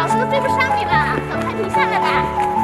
老师都追不上你了赶快停下来吧。